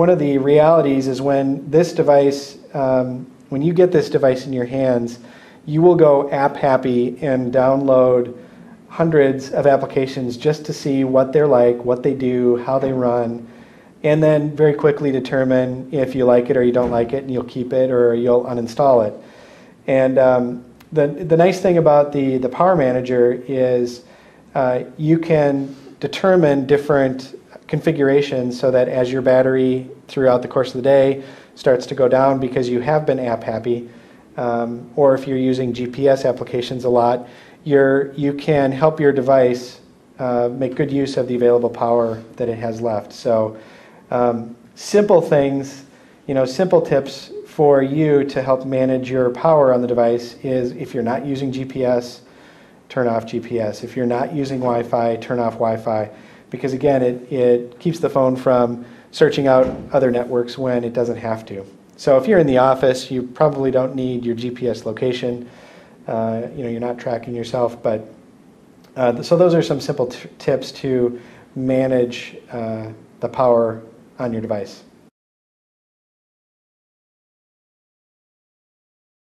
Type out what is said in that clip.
One of the realities is when this device, um, when you get this device in your hands, you will go app happy and download hundreds of applications just to see what they're like, what they do, how they run, and then very quickly determine if you like it or you don't like it, and you'll keep it or you'll uninstall it. And um, the, the nice thing about the, the Power Manager is uh, you can determine different configurations so that as your battery throughout the course of the day starts to go down because you have been app happy, um, or if you're using GPS applications a lot, you're, you can help your device uh, make good use of the available power that it has left. So um, simple things, you know, simple tips for you to help manage your power on the device is if you're not using GPS, turn off GPS. If you're not using Wi-Fi, turn off Wi-Fi. Because again, it, it keeps the phone from searching out other networks when it doesn't have to. So if you're in the office, you probably don't need your GPS location. Uh, you know, you're not tracking yourself, but uh, so those are some simple tips to manage uh, the power on your device.